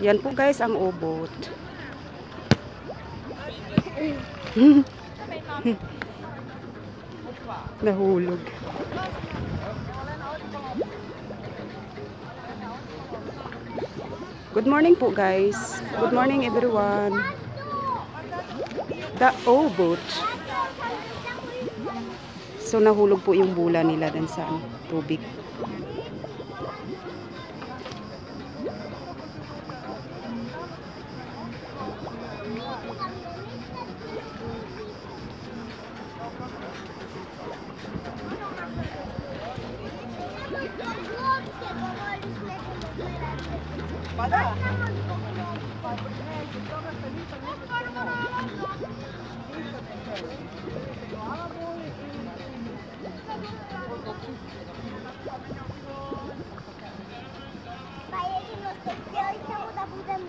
Yan po guys ang ubot. Nahulog. Good morning po guys. Good morning everyone. The O-boat. So nahulog po yung bula nila dun sa ano, Pai, ele mostrou que eu chamo da Buda